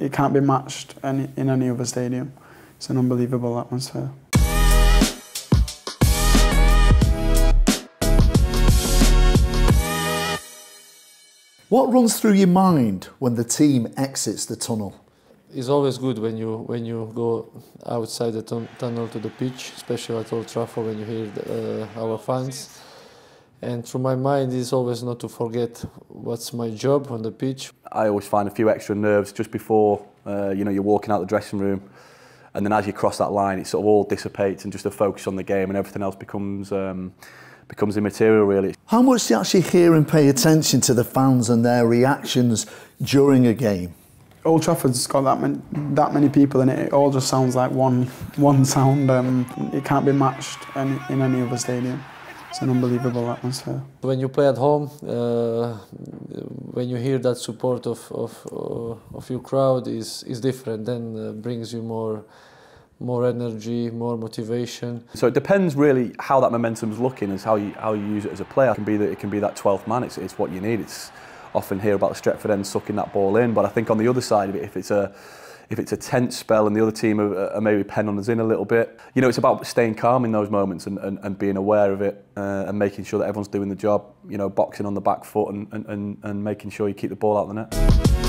it can't be matched any, in any other stadium. It's an unbelievable atmosphere. What runs through your mind when the team exits the tunnel? It's always good when you when you go outside the tun tunnel to the pitch, especially at Old Trafford when you hear the, uh, our fans. And through my mind is always not to forget what's my job on the pitch. I always find a few extra nerves just before uh, you know you're walking out the dressing room, and then as you cross that line, it sort of all dissipates and just a focus on the game, and everything else becomes. Um, becomes immaterial really. How much do you actually hear and pay attention to the fans and their reactions during a game? Old Trafford's got that many, that many people in it. It all just sounds like one one sound. Um, it can't be matched any, in any other stadium. It's an unbelievable atmosphere. When you play at home, uh, when you hear that support of of, uh, of your crowd is is different. Then uh, brings you more more energy, more motivation. So it depends really how that momentum's looking as how you how you use it as a player. It can be that it can be that 12th man. It's, it's what you need. It's often hear about the Stretford end sucking that ball in, but I think on the other side of it, if it's a if it's a tense spell and the other team are, are maybe penning us in a little bit. You know, it's about staying calm in those moments and, and, and being aware of it uh, and making sure that everyone's doing the job, you know, boxing on the back foot and, and, and, and making sure you keep the ball out of the net.